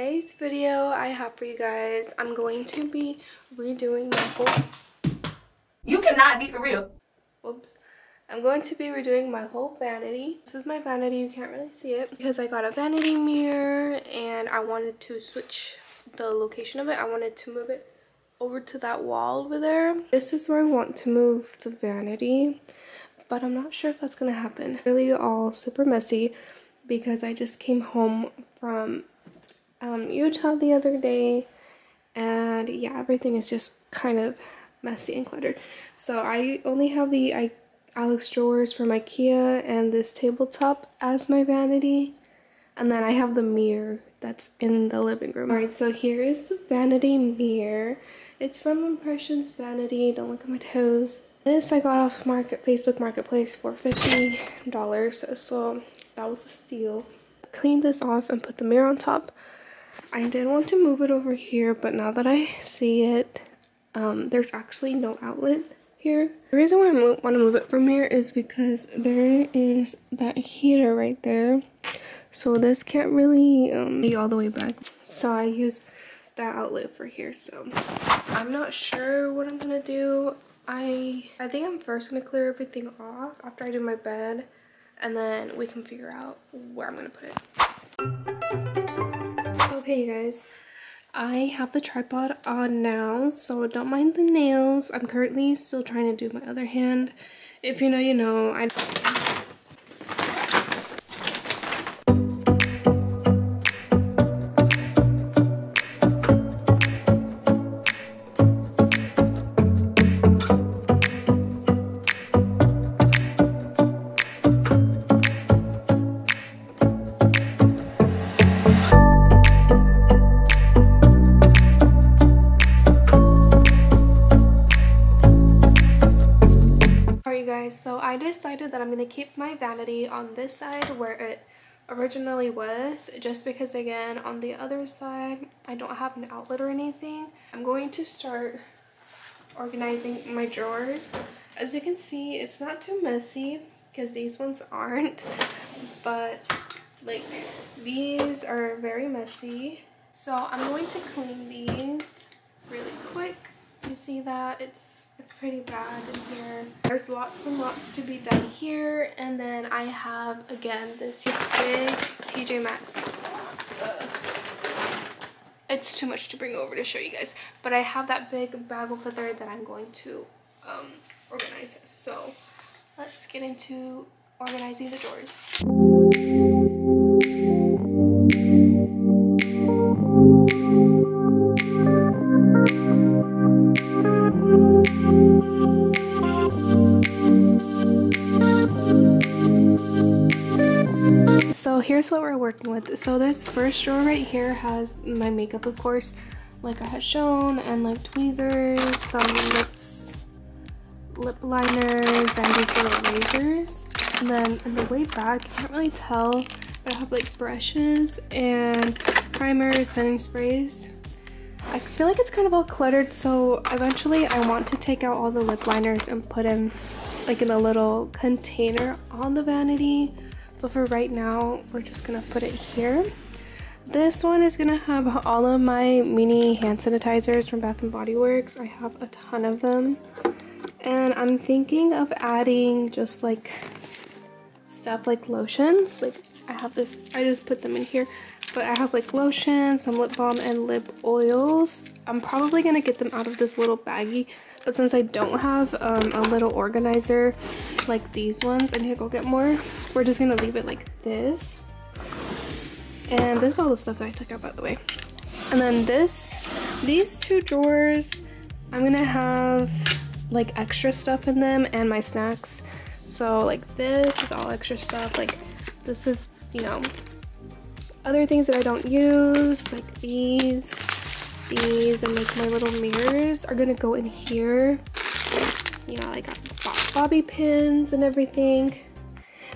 today's video I have for you guys, I'm going to be redoing my whole... You cannot be for real. Whoops. I'm going to be redoing my whole vanity. This is my vanity, you can't really see it. Because I got a vanity mirror and I wanted to switch the location of it. I wanted to move it over to that wall over there. This is where I want to move the vanity. But I'm not sure if that's going to happen. Really all super messy because I just came home from um, Utah the other day and yeah everything is just kind of messy and cluttered. So I only have the I, Alex drawers from Ikea and this tabletop as my vanity and then I have the mirror that's in the living room. Alright so here is the vanity mirror. It's from Impressions Vanity. Don't look at my toes. This I got off market Facebook Marketplace for $50 so that was a steal. Cleaned this off and put the mirror on top I did want to move it over here, but now that I see it, um, there's actually no outlet here. The reason why I want to move it from here is because there is that heater right there. So this can't really um, be all the way back. So I use that outlet for here. So I'm not sure what I'm going to do. I, I think I'm first going to clear everything off after I do my bed. And then we can figure out where I'm going to put it. Okay, you guys. I have the tripod on now, so don't mind the nails. I'm currently still trying to do my other hand. If you know, you know. I keep my vanity on this side where it originally was just because again on the other side I don't have an outlet or anything. I'm going to start organizing my drawers. As you can see it's not too messy because these ones aren't but like these are very messy so I'm going to clean these really quick you see that? It's it's pretty bad in here. There's lots and lots to be done here and then i have again this just big tj maxx. Uh, it's too much to bring over to show you guys but i have that big bag over there that i'm going to um, organize. So let's get into organizing the drawers here's what we're working with. So this first drawer right here has my makeup, of course, like I had shown, and like tweezers, some lips, lip liners, and these little razors. And then on the way back, you can't really tell, but I have like brushes and primers, setting sprays. I feel like it's kind of all cluttered, so eventually I want to take out all the lip liners and put them like in a little container on the vanity but for right now we're just gonna put it here. This one is gonna have all of my mini hand sanitizers from Bath and Body Works. I have a ton of them. And I'm thinking of adding just like stuff like lotions. Like I have this I just put them in here. But I have like lotion some lip balm and lip oils. I'm probably gonna get them out of this little baggie but since I don't have um, a little organizer like these ones, I need to go get more. We're just gonna leave it like this. And this is all the stuff that I took out by the way. And then this, these two drawers, I'm gonna have like extra stuff in them and my snacks. So like this is all extra stuff. Like this is, you know, other things that I don't use, like these these and like my little mirrors are gonna go in here. Know, I got bobby pins and everything.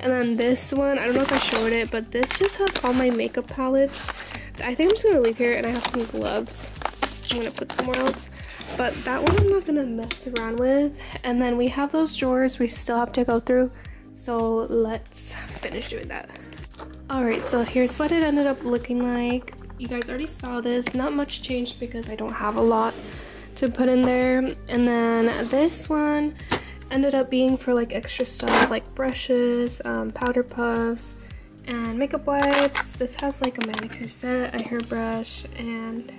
And then this one, I don't know if I showed it, but this just has all my makeup palettes. I think I'm just gonna leave here and I have some gloves. I'm gonna put somewhere else. But that one I'm not gonna mess around with. And then we have those drawers we still have to go through. So let's finish doing that. Alright, so here's what it ended up looking like you guys already saw this. Not much changed because I don't have a lot to put in there. And then this one ended up being for like extra stuff like brushes, um, powder puffs, and makeup wipes. This has like a manicure set, a hairbrush, and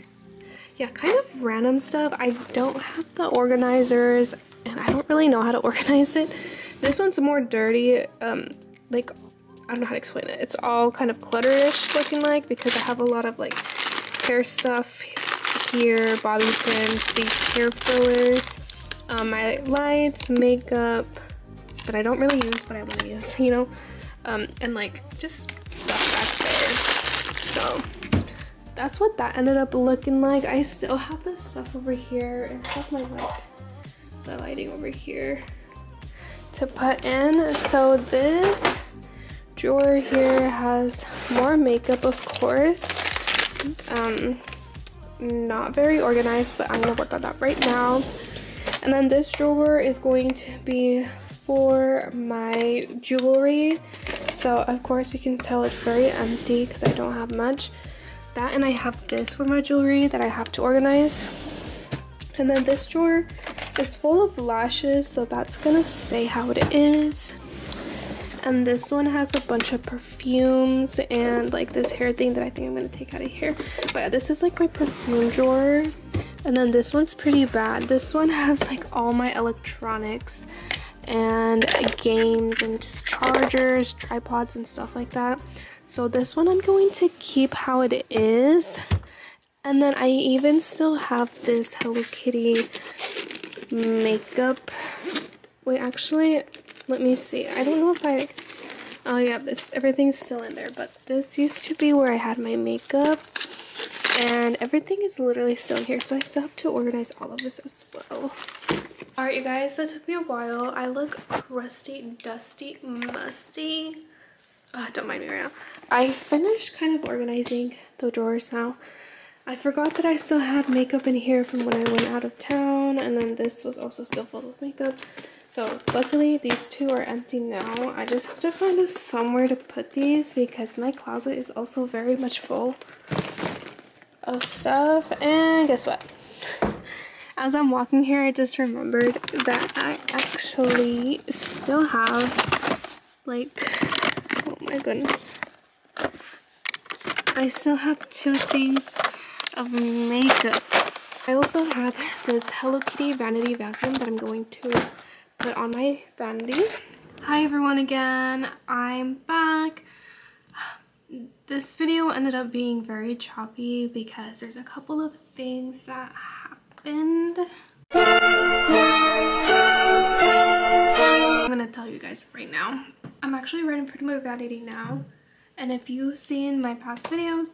yeah, kind of random stuff. I don't have the organizers and I don't really know how to organize it. This one's more dirty, um, like, I don't know how to explain it. It's all kind of clutterish looking like because I have a lot of like hair stuff here, bobby pins, these hair fillers, um, my lights, makeup that I don't really use but I want to use, you know, um, and like just stuff back there. So that's what that ended up looking like. I still have this stuff over here and I have my like the lighting over here to put in. So this drawer here has more makeup of course. Um, not very organized but I'm gonna work on that right now. And then this drawer is going to be for my jewelry. So of course you can tell it's very empty because I don't have much. That and I have this for my jewelry that I have to organize. And then this drawer is full of lashes, so that's gonna stay how it is. And this one has a bunch of perfumes and like this hair thing that I think I'm gonna take out of here. But yeah, this is like my perfume drawer. And then this one's pretty bad. This one has like all my electronics and games and just chargers, tripods and stuff like that. So this one I'm going to keep how it is. And then I even still have this Hello Kitty makeup. Wait, actually, let me see. I don't know if I... Oh yeah, this everything's still in there. But this used to be where I had my makeup. And everything is literally still here. So I still have to organize all of this as well. Alright, you guys, that took me a while. I look crusty, dusty, musty. Oh, don't mind me right now. I finished kind of organizing the drawers now. I forgot that I still had makeup in here from when I went out of town and then this was also still full of makeup. So luckily these two are empty now. I just have to find a somewhere to put these because my closet is also very much full of stuff. And guess what? As I'm walking here, I just remembered that I actually still have like, oh my goodness. I still have two things of makeup. I also have this Hello Kitty vanity vacuum that I'm going to put on my vanity. Hi everyone again, I'm back. This video ended up being very choppy because there's a couple of things that happened. I'm gonna tell you guys right now. I'm actually ready for my vanity now. And if you've seen my past videos,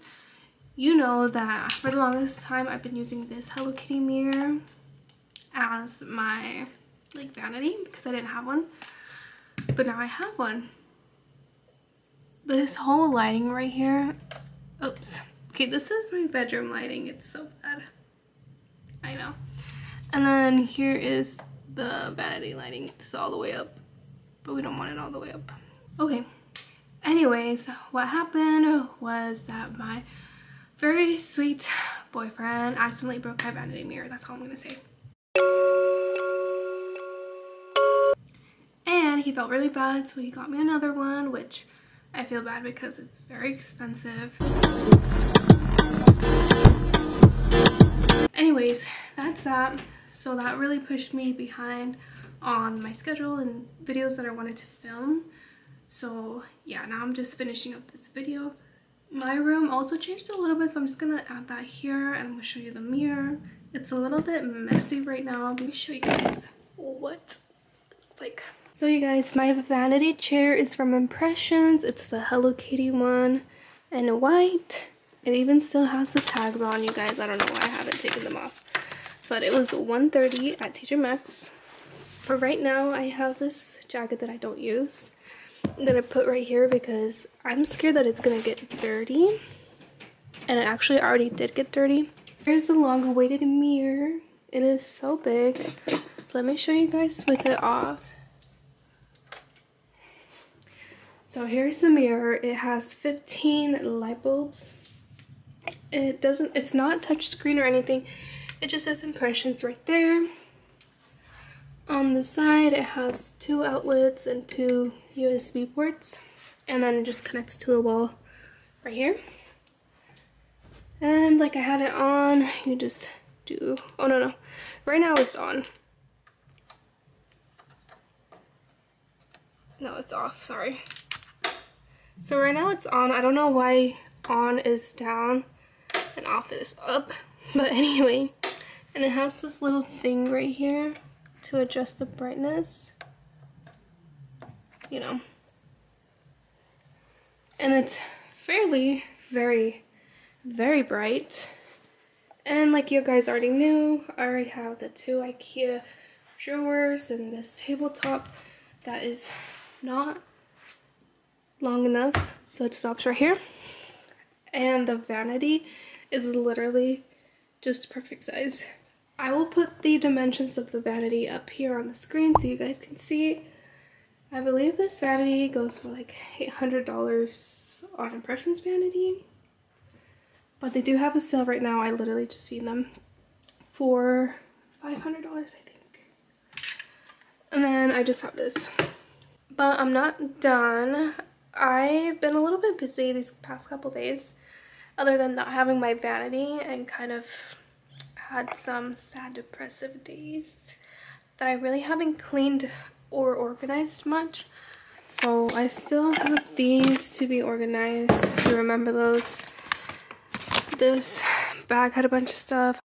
you know that for the longest time I've been using this Hello Kitty mirror as my like vanity because I didn't have one. But now I have one. This whole lighting right here oops. Okay this is my bedroom lighting. It's so bad. I know. And then here is the vanity lighting. It's all the way up but we don't want it all the way up. Okay. Anyways what happened was that my very sweet boyfriend accidentally broke my vanity mirror. That's all I'm gonna say. And he felt really bad, so he got me another one, which I feel bad because it's very expensive. Anyways, that's that. So that really pushed me behind on my schedule and videos that I wanted to film. So yeah, now I'm just finishing up this video my room also changed a little bit so i'm just gonna add that here and i'm gonna show you the mirror. It's a little bit messy right now. Let me show you guys what it's like. So you guys my vanity chair is from impressions. It's the hello kitty one and white. It even still has the tags on you guys. I don't know why i haven't taken them off. But it was 130 at TJ Maxx. For right now i have this jacket that i don't use that I put right here because I'm scared that it's gonna get dirty. And it actually already did get dirty. Here's the long awaited mirror. It is so big. Let me show you guys with it off. So here's the mirror. It has 15 light bulbs. it doesn't, it's not touchscreen or anything. It just says impressions right there. On the side, it has two outlets and two USB ports. And then it just connects to the wall right here. And like I had it on, you just do, oh no, no. Right now it's on. No, it's off, sorry. So right now it's on. I don't know why on is down and off is up. But anyway, and it has this little thing right here to adjust the brightness. You know. And it's fairly, very, very bright. And like you guys already knew, I already have the two Ikea drawers and this tabletop that is not long enough. So it stops right here. And the vanity is literally just perfect size. I will put the dimensions of the vanity up here on the screen so you guys can see. I believe this vanity goes for like $800 on Impressions Vanity. But they do have a sale right now. I literally just seen them for $500 I think. And then I just have this. But I'm not done. I've been a little bit busy these past couple days other than not having my vanity and kind of had some sad depressive days that I really haven't cleaned or organized much. So I still have these to be organized. If you remember those. This bag had a bunch of stuff.